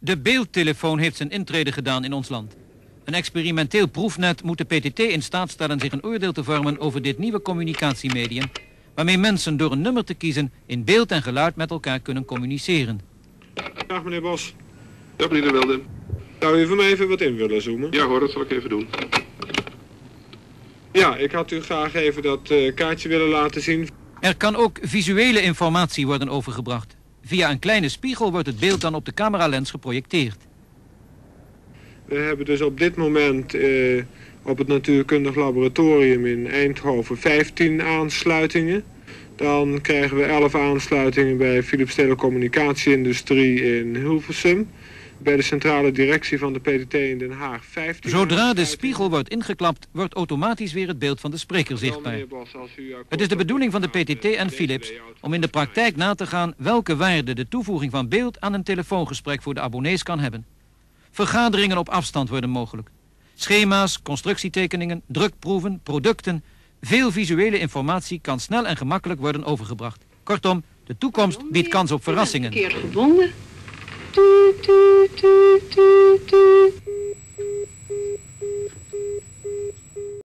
De beeldtelefoon heeft zijn intrede gedaan in ons land. Een experimenteel proefnet moet de PTT in staat stellen zich een oordeel te vormen over dit nieuwe communicatiemedium, waarmee mensen door een nummer te kiezen in beeld en geluid met elkaar kunnen communiceren. Dag meneer Bos. Ja, meneer De Wilde. Zou u voor mij even wat in willen zoomen? Ja hoor, dat zal ik even doen. Ja, ik had u graag even dat eh, kaartje willen laten zien. Er kan ook visuele informatie worden overgebracht. Via een kleine spiegel wordt het beeld dan op de cameralens geprojecteerd. We hebben dus op dit moment eh, op het Natuurkundig Laboratorium in Eindhoven 15 aansluitingen. Dan krijgen we 11 aansluitingen bij Philips Telecommunicatieindustrie in Hilversum. Bij de centrale directie van de PTT in Den Haag 15 Zodra de spiegel wordt ingeklapt, wordt automatisch weer het beeld van de spreker zichtbaar. Het is de bedoeling van de PTT en Philips om in de praktijk na te gaan welke waarde de toevoeging van beeld aan een telefoongesprek voor de abonnees kan hebben. Vergaderingen op afstand worden mogelijk. Schema's, constructietekeningen, drukproeven, producten. Veel visuele informatie kan snel en gemakkelijk worden overgebracht. Kortom, de toekomst biedt kans op verrassingen.